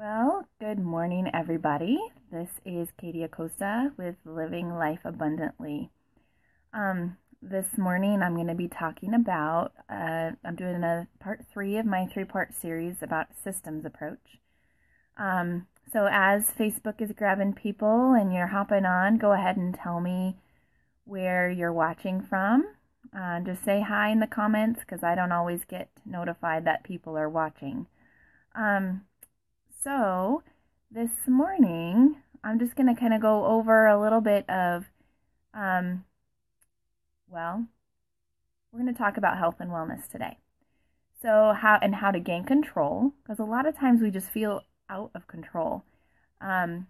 Well, good morning, everybody. This is Katy Acosta with Living Life Abundantly. Um, this morning, I'm going to be talking about, uh, I'm doing a part three of my three part series about systems approach. Um, so, as Facebook is grabbing people and you're hopping on, go ahead and tell me where you're watching from. Uh, just say hi in the comments because I don't always get notified that people are watching. Um, so, this morning, I'm just going to kind of go over a little bit of, um, well, we're going to talk about health and wellness today. So, how and how to gain control, because a lot of times we just feel out of control. Um,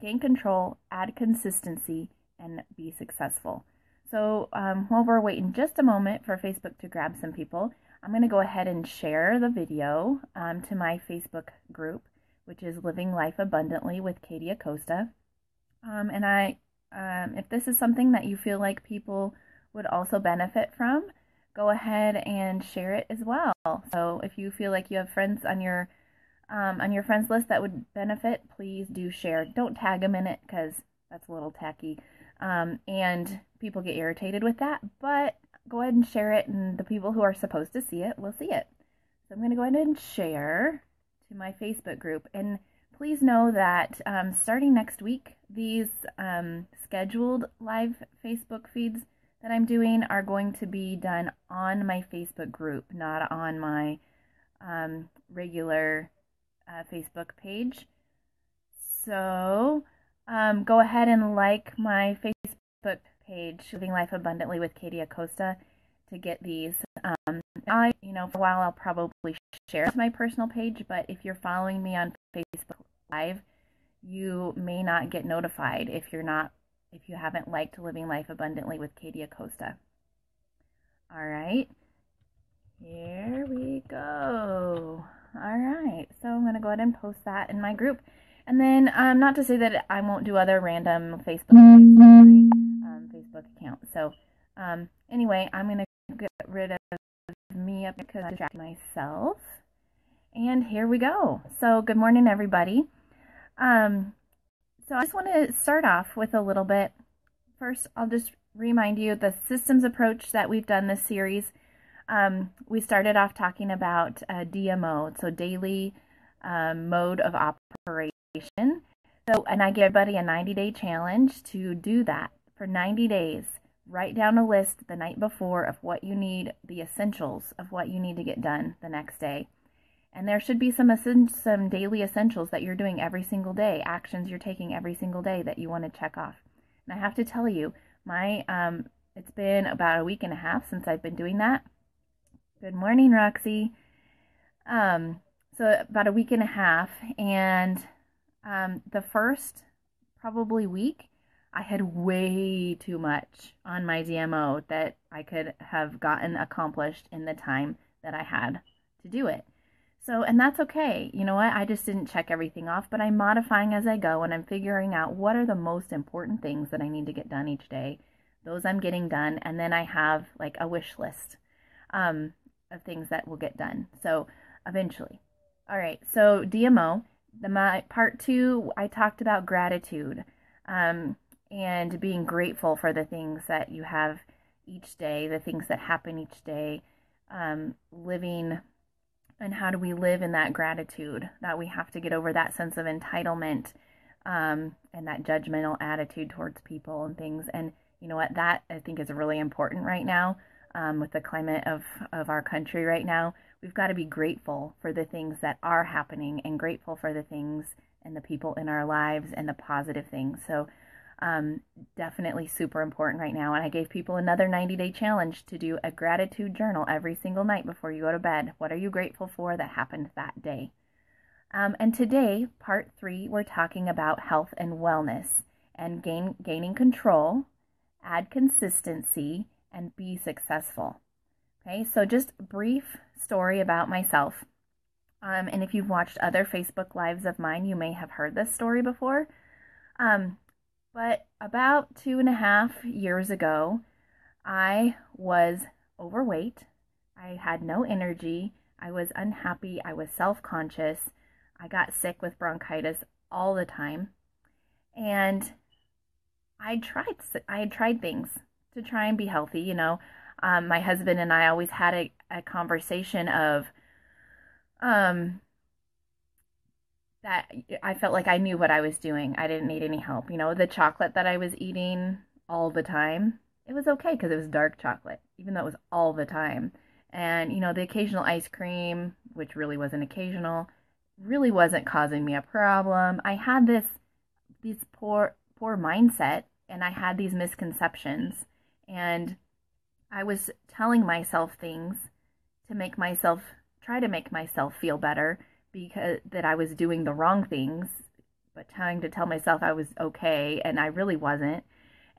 gain control, add consistency, and be successful. So, um, while we're waiting just a moment for Facebook to grab some people, I'm going to go ahead and share the video um, to my Facebook group which is Living Life Abundantly with Katy Acosta. Um, and I, um, if this is something that you feel like people would also benefit from, go ahead and share it as well. So if you feel like you have friends on your um, on your friends list that would benefit, please do share. Don't tag them in it because that's a little tacky, um, and people get irritated with that. But go ahead and share it, and the people who are supposed to see it will see it. So I'm going to go ahead and share to my Facebook group. And please know that um, starting next week, these um, scheduled live Facebook feeds that I'm doing are going to be done on my Facebook group, not on my um, regular uh, Facebook page. So um, go ahead and like my Facebook page, Living Life Abundantly with Katy Acosta, to get these. I, you know, for a while I'll probably share my personal page, but if you're following me on Facebook Live, you may not get notified if you're not if you haven't liked Living Life Abundantly with Katy Acosta. All right. Here we go. All right. So I'm going to go ahead and post that in my group. And then, um, not to say that I won't do other random Facebook on my um, Facebook account. So, um, anyway, I'm going to get rid of me up because I distracted myself. And here we go. So good morning, everybody. Um, so I just want to start off with a little bit. First, I'll just remind you the systems approach that we've done this series. Um, we started off talking about uh, DMO, so daily um, mode of operation. So, and I give everybody a 90 day challenge to do that for 90 days. Write down a list the night before of what you need, the essentials of what you need to get done the next day. And there should be some some daily essentials that you're doing every single day, actions you're taking every single day that you want to check off. And I have to tell you, my um, it's been about a week and a half since I've been doing that. Good morning, Roxy. Um, so about a week and a half, and um, the first probably week, I had way too much on my DMO that I could have gotten accomplished in the time that I had to do it. So, and that's okay. You know what? I just didn't check everything off, but I'm modifying as I go and I'm figuring out what are the most important things that I need to get done each day. Those I'm getting done. And then I have like a wish list um, of things that will get done. So, eventually. All right. So, DMO, the my part two, I talked about gratitude. Um, and being grateful for the things that you have each day, the things that happen each day, um, living and how do we live in that gratitude that we have to get over that sense of entitlement um, and that judgmental attitude towards people and things. And you know what? That I think is really important right now um, with the climate of, of our country right now. We've got to be grateful for the things that are happening and grateful for the things and the people in our lives and the positive things. So um, definitely super important right now. And I gave people another 90 day challenge to do a gratitude journal every single night before you go to bed. What are you grateful for that happened that day? Um, and today, part three, we're talking about health and wellness and gain, gaining control, add consistency, and be successful. Okay, so just a brief story about myself. Um, and if you've watched other Facebook Lives of mine, you may have heard this story before. Um, but about two and a half years ago, I was overweight. I had no energy. I was unhappy. I was self conscious. I got sick with bronchitis all the time. And I tried I had tried things to try and be healthy, you know. Um, my husband and I always had a, a conversation of um that I felt like I knew what I was doing. I didn't need any help. You know, the chocolate that I was eating all the time, it was okay because it was dark chocolate, even though it was all the time. And, you know, the occasional ice cream, which really wasn't occasional, really wasn't causing me a problem. I had this this poor poor mindset and I had these misconceptions and I was telling myself things to make myself try to make myself feel better because that I was doing the wrong things but trying to tell myself I was okay and I really wasn't.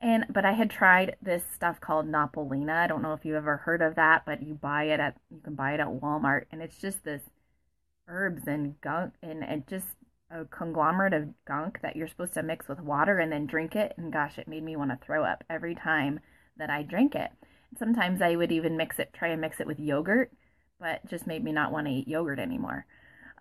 And but I had tried this stuff called Napolina. I don't know if you've ever heard of that, but you buy it at you can buy it at Walmart and it's just this herbs and gunk and, and just a conglomerate of gunk that you're supposed to mix with water and then drink it. And gosh, it made me want to throw up every time that I drink it. Sometimes I would even mix it, try and mix it with yogurt, but just made me not want to eat yogurt anymore.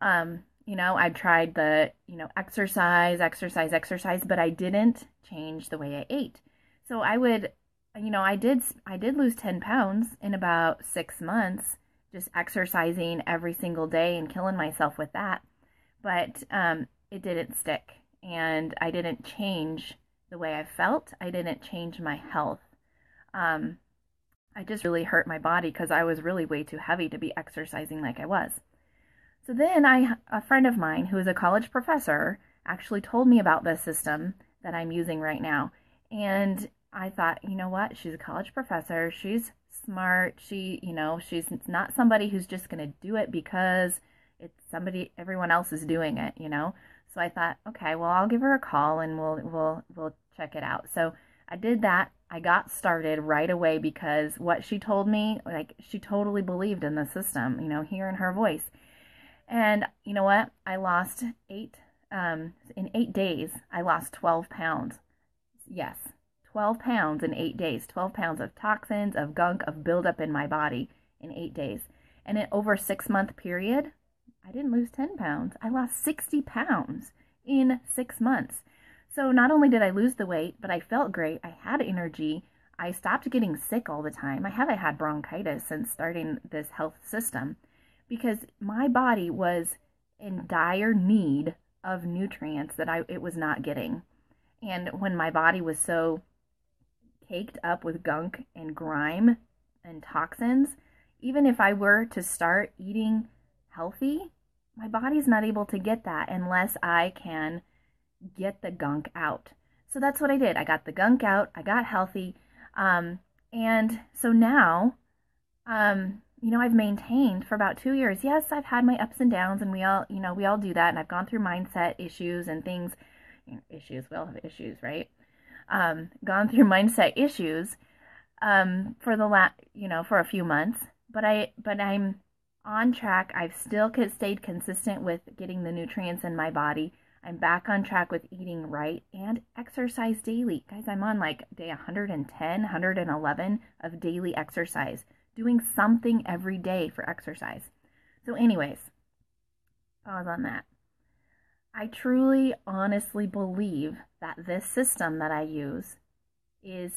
Um, you know, I tried the, you know, exercise, exercise, exercise, but I didn't change the way I ate. So I would, you know, I did, I did lose 10 pounds in about six months, just exercising every single day and killing myself with that. But um, it didn't stick. And I didn't change the way I felt. I didn't change my health. Um, I just really hurt my body because I was really way too heavy to be exercising like I was. So then I, a friend of mine who is a college professor actually told me about this system that I'm using right now. And I thought, you know what? She's a college professor. She's smart. She, you know, she's not somebody who's just going to do it because it's somebody everyone else is doing it, you know. So I thought, okay, well, I'll give her a call and we'll we'll we'll check it out. So I did that. I got started right away because what she told me, like she totally believed in the system, you know, hearing her voice. And you know what? I lost 8 um in 8 days, I lost 12 pounds. Yes. 12 pounds in 8 days. 12 pounds of toxins, of gunk, of buildup in my body in 8 days. And in over a 6 month period, I didn't lose 10 pounds. I lost 60 pounds in 6 months. So not only did I lose the weight, but I felt great. I had energy. I stopped getting sick all the time. I haven't had bronchitis since starting this health system because my body was in dire need of nutrients that I it was not getting. And when my body was so caked up with gunk and grime and toxins, even if I were to start eating healthy, my body's not able to get that unless I can get the gunk out. So that's what I did. I got the gunk out, I got healthy. Um, and so now, um, you know, I've maintained for about two years. Yes, I've had my ups and downs, and we all, you know, we all do that. And I've gone through mindset issues and things, you know, issues. We all have issues, right? Um, gone through mindset issues um, for the last, you know, for a few months. But I, but I'm on track. I've still stayed consistent with getting the nutrients in my body. I'm back on track with eating right and exercise daily. Guys, I'm on like day 110, 111 of daily exercise, doing something every day for exercise. So, anyways, pause on that. I truly, honestly believe that this system that I use is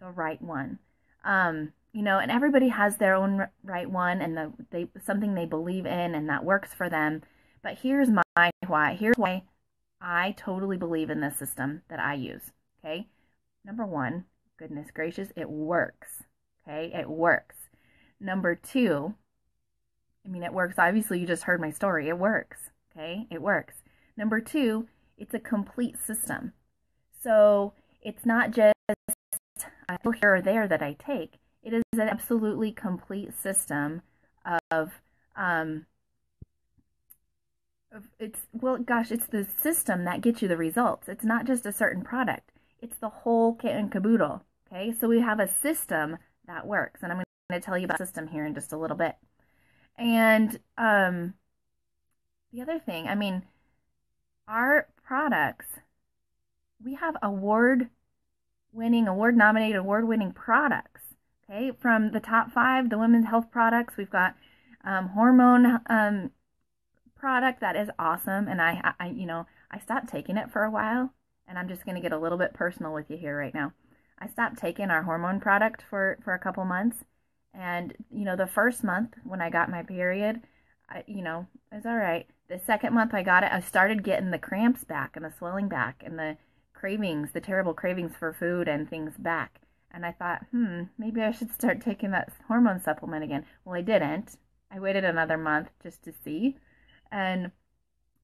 the right one. Um, you know, and everybody has their own right one and the they something they believe in and that works for them. But here's my why. Here's why I totally believe in this system that I use. Okay. Number one, goodness gracious, it works. Okay. It works. Number two, I mean, it works. Obviously, you just heard my story. It works. Okay. It works. Number two, it's a complete system. So it's not just a here or there that I take. It is an absolutely complete system of, um, it's well, gosh, it's the system that gets you the results. It's not just a certain product. It's the whole kit and caboodle. Okay, so we have a system that works, and I'm going to tell you about the system here in just a little bit. And um, the other thing, I mean, our products, we have award winning, award nominated, award winning products. Okay, from the top five, the women's health products, we've got um, hormone um, product that is awesome, and I, I, you know, I stopped taking it for a while, and I'm just going to get a little bit personal with you here right now. I stopped taking our hormone product for for a couple months, and you know, the first month when I got my period, I, you know, it was all right. The second month I got it, I started getting the cramps back and the swelling back and the cravings, the terrible cravings for food and things back. And I thought, hmm, maybe I should start taking that hormone supplement again. Well, I didn't. I waited another month just to see. And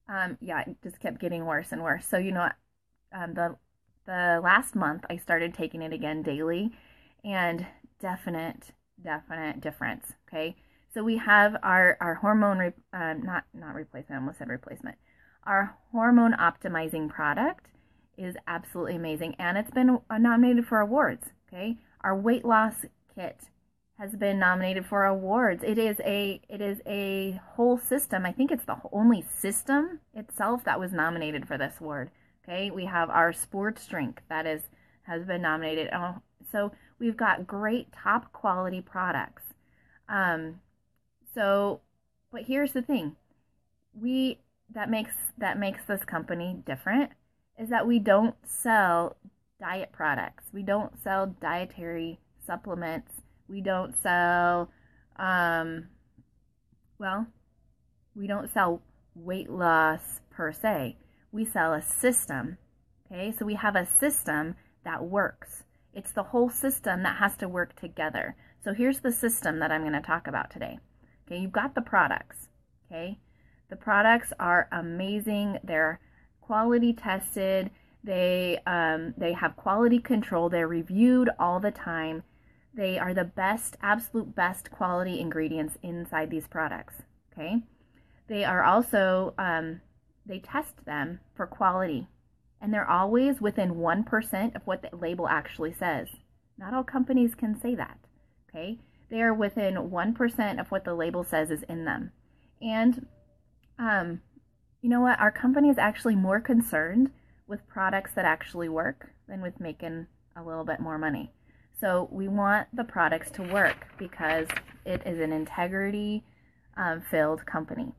um, yeah, it just kept getting worse and worse. So, you know, um, the the last month I started taking it again daily and definite definite difference, okay? So we have our our hormone re, um, not not replacement, I almost said replacement. Our hormone optimizing product is absolutely amazing and it's been nominated for awards, okay? Our weight loss kit has been nominated for awards. It is a it is a whole system. I think it's the only system itself that was nominated for this award. Okay, we have our sports drink that is has been nominated. Oh, so we've got great top quality products. Um, so, but here's the thing, we that makes that makes this company different is that we don't sell diet products. We don't sell dietary supplements we don't sell, um, well, we don't sell weight loss per se. We sell a system. Okay, so we have a system that works. It's the whole system that has to work together. So here's the system that I'm going to talk about today. Okay, you've got the products. Okay, the products are amazing. They're quality tested. They um, they have quality control. They're reviewed all the time. They are the best, absolute best quality ingredients inside these products. Okay. They are also, um, they test them for quality and they're always within 1% of what the label actually says. Not all companies can say that. Okay. They are within 1% of what the label says is in them. And, um, you know what? Our company is actually more concerned with products that actually work than with making a little bit more money. So we want the products to work because it is an integrity um, filled company.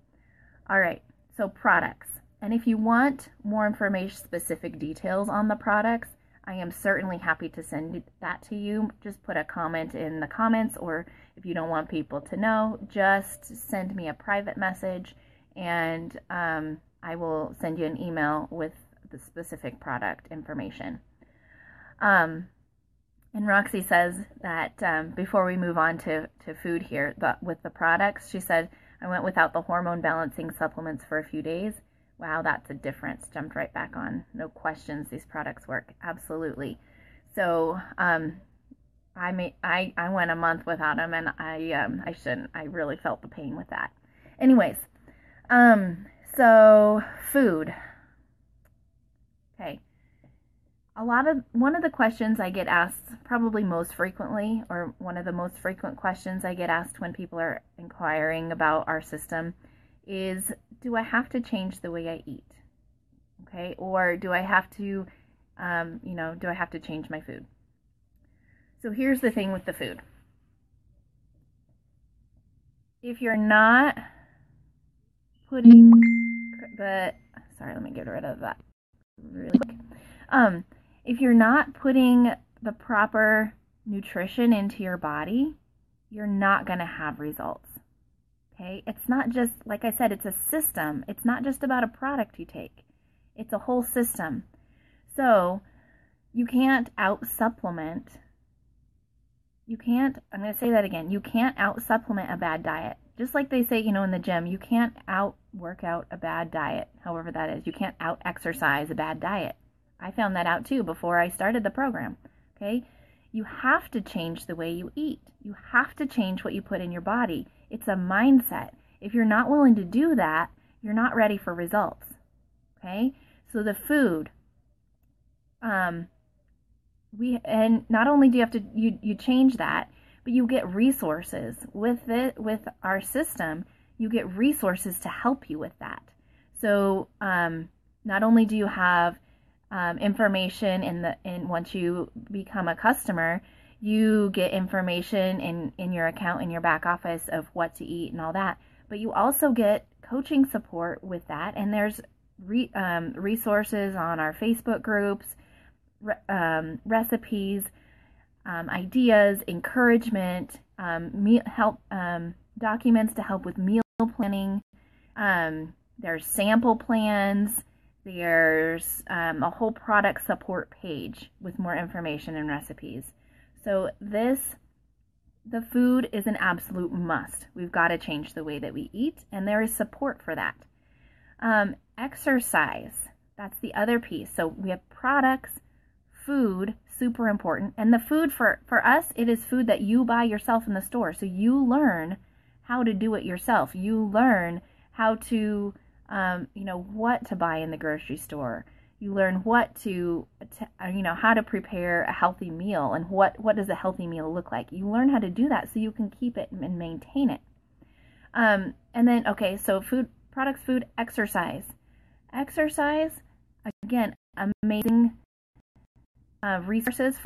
All right, so products. And if you want more information, specific details on the products, I am certainly happy to send that to you. Just put a comment in the comments, or if you don't want people to know, just send me a private message and um, I will send you an email with the specific product information. Um, and Roxy says that um, before we move on to, to food here, the, with the products, she said, I went without the hormone balancing supplements for a few days. Wow, that's a difference. Jumped right back on. No questions. These products work. Absolutely. So, um, I may, I, I went a month without them and I, um, I shouldn't. I really felt the pain with that. Anyways, um, so food. Okay a lot of one of the questions I get asked probably most frequently, or one of the most frequent questions I get asked when people are inquiring about our system is do I have to change the way I eat? Okay, or do I have to, um, you know, do I have to change my food? So here's the thing with the food. If you're not putting the, sorry, let me get rid of that really quick. Um, if you're not putting the proper nutrition into your body, you're not going to have results. Okay? It's not just, like I said, it's a system. It's not just about a product you take, it's a whole system. So, you can't out supplement. You can't, I'm going to say that again. You can't out supplement a bad diet. Just like they say, you know, in the gym, you can't out work out a bad diet, however that is. You can't out exercise a bad diet. I found that out too before I started the program. Okay? You have to change the way you eat. You have to change what you put in your body. It's a mindset. If you're not willing to do that, you're not ready for results. Okay? So the food um we and not only do you have to you you change that, but you get resources with it with our system. You get resources to help you with that. So um, not only do you have um, information in the in once you become a customer you get information in in your account in your back office of what to eat and all that but you also get coaching support with that, and there's re, um, resources on our Facebook groups, re, um, recipes, um, ideas, encouragement, um, meal, help um, documents to help with meal planning. Um, there's sample plans. There's a whole product support page with more information and recipes. So this the food is an absolute must. We've got to change the way that we eat, and there is support for that. Um, exercise, that's the other piece. So we have products, food, super important. And the food for, for us, it is food that you buy yourself in the store. So you learn how to do it yourself. You learn how to, um, you know, what to buy in the grocery store you learn what to, uh, you know how to prepare a healthy meal and what what does a healthy meal look like. You learn how to do that so you can keep it and maintain it. Um, and then okay so food products food exercise. Exercise again amazing uh, resources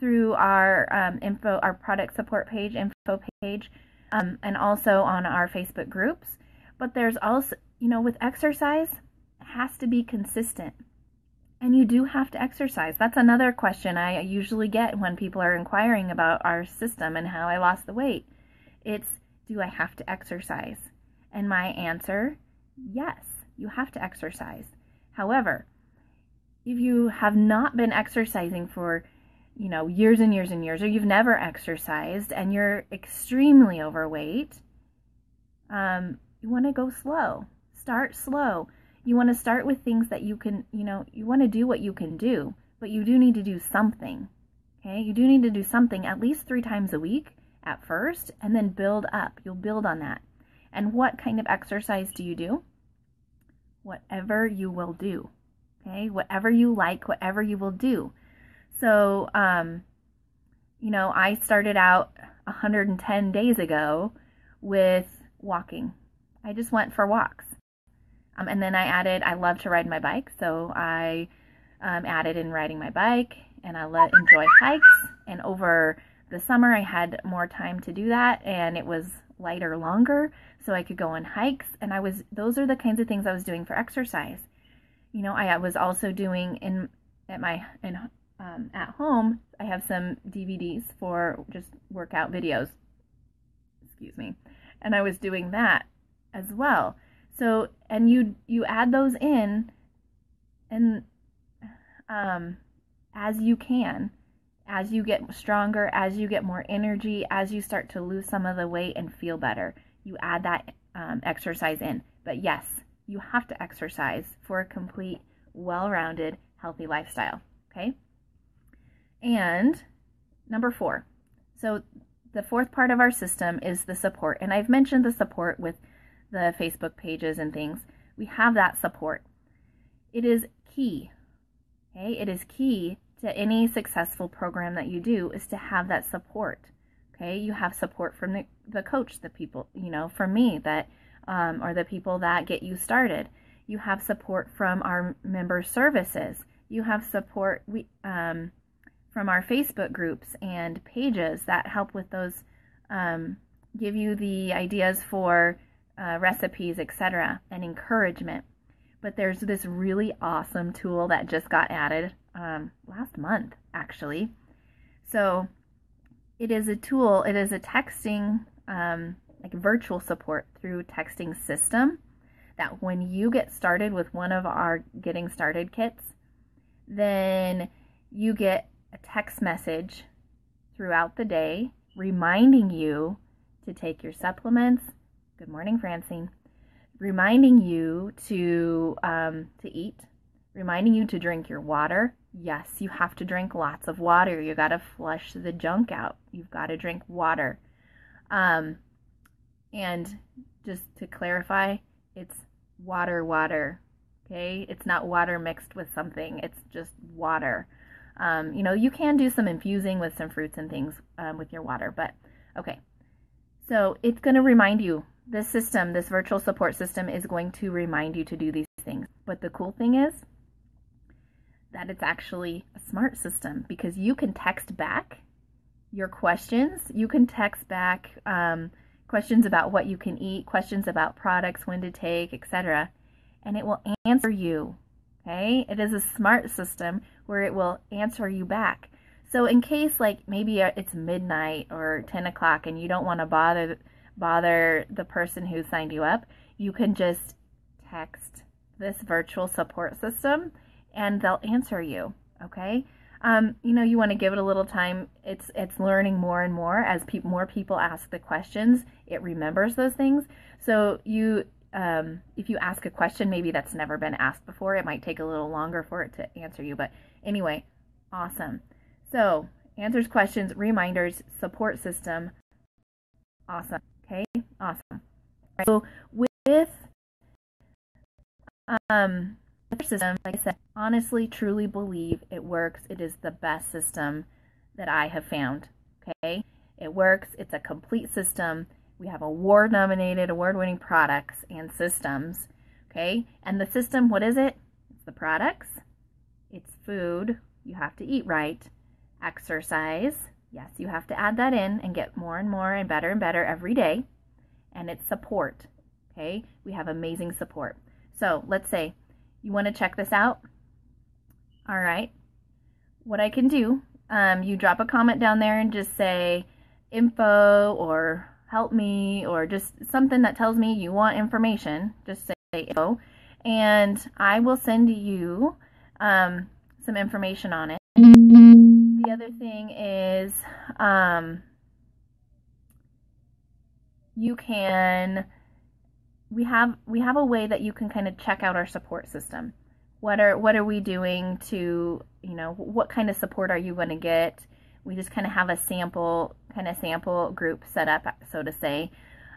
through our um, info our product support page info page um, and also on our facebook groups. But there's also you know with exercise it has to be consistent and you do have to exercise. That's another question I usually get when people are inquiring about our system and how I lost the weight. It's, do I have to exercise? And my answer, yes, you have to exercise. However, if you have not been exercising for, you know, years and years and years, or you've never exercised and you're extremely overweight, um, you want to go slow. Start slow you want to start with things that you can, you know, you want to do what you can do, but you do need to do something. Okay? You do need to do something at least 3 times a week at first and then build up. You'll build on that. And what kind of exercise do you do? Whatever you will do. Okay? Whatever you like, whatever you will do. So, um, you know, I started out 110 days ago with walking. I just went for walks. Um, and then I added, I love to ride my bike, so I um, added in riding my bike, and I let enjoy hikes. And over the summer, I had more time to do that, and it was lighter, longer, so I could go on hikes. And I was, those are the kinds of things I was doing for exercise. You know, I was also doing in at my in um, at home. I have some DVDs for just workout videos. Excuse me, and I was doing that as well. So, and you you add those in, and um, as you can, as you get stronger, as you get more energy, as you start to lose some of the weight and feel better, you add that um, exercise in. But yes, you have to exercise for a complete, well-rounded, healthy lifestyle. Okay. And number four. So the fourth part of our system is the support, and I've mentioned the support with the Facebook pages and things, we have that support. It is key. Okay, it is key to any successful program that you do is to have that support. Okay, you have support from the, the coach, the people, you know, from me that, um, or the people that get you started. You have support from our member services. You have support we, um, from our Facebook groups and pages that help with those, um, give you the ideas for uh, recipes, etc., and encouragement. But there's this really awesome tool that just got added um, last month, actually. So it is a tool, it is a texting, um, like virtual support through texting system that when you get started with one of our getting started kits, then you get a text message throughout the day reminding you to take your supplements, Good morning, Francine. Reminding you to um, to eat, reminding you to drink your water. Yes, you have to drink lots of water. You got to flush the junk out. You've got to drink water. Um, and just to clarify, it's water, water. Okay, it's not water mixed with something. It's just water. Um, you know, you can do some infusing with some fruits and things um, with your water, but okay. So it's going to remind you this system, this virtual support system, is going to remind you to do these things. But the cool thing is that it's actually a smart system because you can text back your questions. You can text back um, questions about what you can eat, questions about products, when to take, etc. And it will answer you. Okay? It is a smart system where it will answer you back. So in case like maybe it's midnight or 10 o'clock and you don't want to bother bother the person who signed you up, you can just text this virtual support system and they'll answer you. Okay. Um, you know, you want to give it a little time. It's it's learning more and more as pe- more people ask the questions. It remembers those things. So you, um, if you ask a question, maybe that's never been asked before, it might take a little longer for it to answer you. But anyway, awesome. So, answers questions, reminders, support system. Awesome. Okay, awesome. So, with um, system, like I said, honestly, truly believe it works. It is the best system that I have found. Okay, it works. It's a complete system. We have award nominated, award winning products and systems. Okay, and the system, what is it? It's the products, it's food. You have to eat right exercise. Yes, you have to add that in and get more and more and better and better every day. And it's support. Okay, we have amazing support. So let's say you want to check this out. All right, what I can do, um, you drop a comment down there and just say info or help me or just something that tells me you want information. Just say info, and I will send you um, some information on it the other thing is um, you can we have we have a way that you can kind of check out our support system. What are what are we doing to you know what kind of support are you going to get? We just kind of have a sample kind of sample group set up, so to say.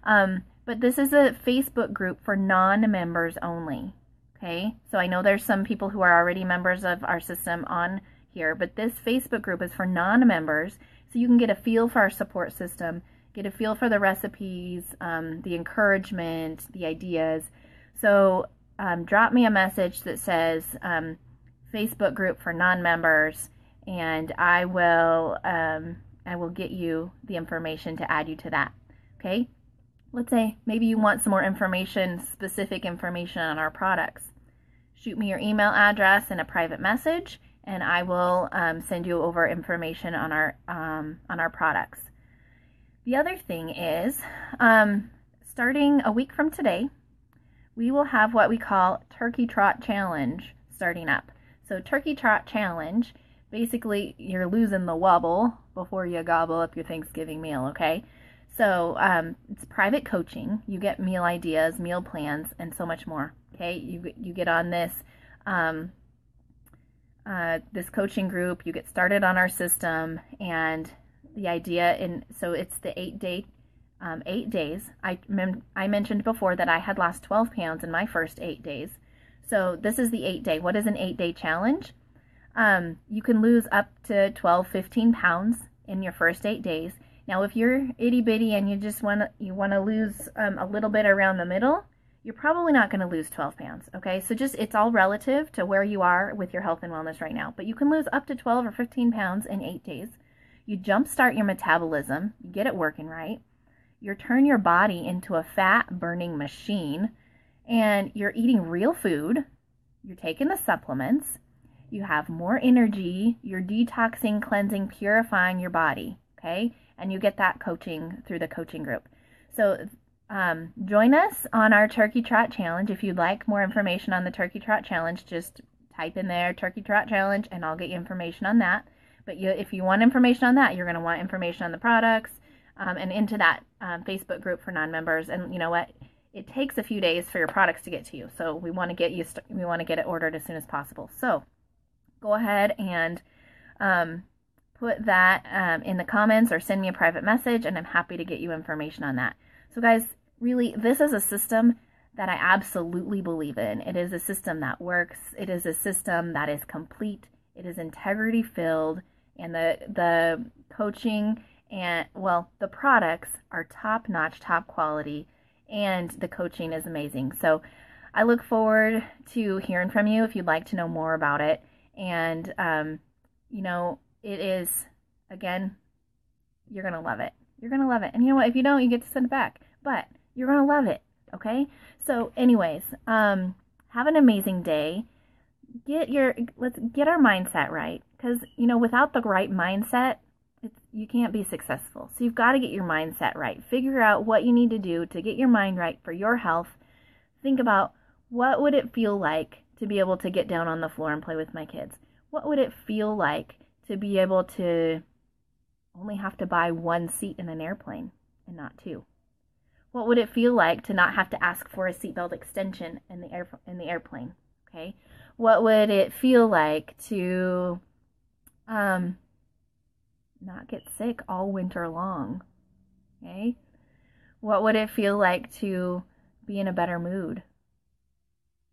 Um, but this is a Facebook group for non-members only. Okay, so I know there's some people who are already members of our system on here, but this Facebook group is for non-members, so you can get a feel for our support system, get a feel for the recipes, um, the encouragement, the ideas. So um, drop me a message that says um, Facebook group for non-members, and I will um, I will get you the information to add you to that. Okay. Let's say maybe you want some more information, specific information on our products. Shoot me your email address in a private message and I will um, send you over information on our um, on our products. The other thing is, um, starting a week from today, we will have what we call Turkey Trot Challenge starting up. So Turkey Trot Challenge, basically you're losing the wobble before you gobble up your Thanksgiving meal, okay? So um, it's private coaching. You get meal ideas, meal plans, and so much more. Okay, you you get on this um, uh, this coaching group. You get started on our system, and the idea in so it's the eight day, um, eight days. I I mentioned before that I had lost 12 pounds in my first eight days. So this is the eight day. What is an eight day challenge? Um, you can lose up to 12, 15 pounds in your first eight days. Now, if you're itty bitty and you just want to you want to lose um, a little bit around the middle, you're probably not going to lose 12 pounds. Okay, so just it's all relative to where you are with your health and wellness right now. But you can lose up to 12 or 15 pounds in eight days. You jumpstart your metabolism, you get it working right. You turn your body into a fat burning machine, and you're eating real food. You're taking the supplements. You have more energy. You're detoxing, cleansing, purifying your body. Okay, and you get that coaching through the coaching group. So um, join us on our Turkey Trot Challenge. If you'd like more information on the Turkey Trot Challenge, just type in there Turkey Trot Challenge and I'll get you information on that. But you, if you want information on that, you're going to want information on the products um, and into that um, Facebook group for non-members. And you know what? It takes a few days for your products to get to you, so we want to get you we want to get it ordered as soon as possible. So go ahead and um, put that um, in the comments or send me a private message, and I'm happy to get you information on that. So guys, really, this is a system that I absolutely believe in. It is a system that works. It is a system that is complete. It is integrity filled, and the the coaching and well, the products are top notch, top quality, and the coaching is amazing. So I look forward to hearing from you if you'd like to know more about it. And um, you know, it is again, you're gonna love it. You're going to love it. And you know what? If you don't, you get to send it back. But you're going to love it. Okay? So, anyways, um, have an amazing day. Get your let's get our mindset right cuz you know, without the right mindset, you can't be successful. So you've got to get your mindset right. Figure out what you need to do to get your mind right for your health. Think about what would it feel like to be able to get down on the floor and play with my kids? What would it feel like to be able to only have to buy one seat in an airplane and not two? What would it feel like to not have to ask for a seatbelt extension in the air in the airplane? Okay. What would it feel like to um not get sick all winter long? Okay? What would it feel like to be in a better mood?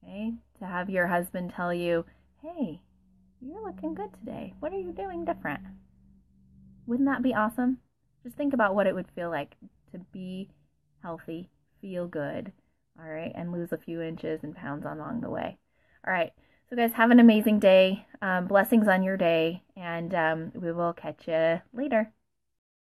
Okay? To have your husband tell you, hey, you're looking good today. What are you doing different? Wouldn't that be awesome? Just think about what it would feel like to be healthy, feel good, all right, and lose a few inches and pounds along the way. All right. So, guys, have an amazing day. Um, blessings on your day, and um, we will catch you later.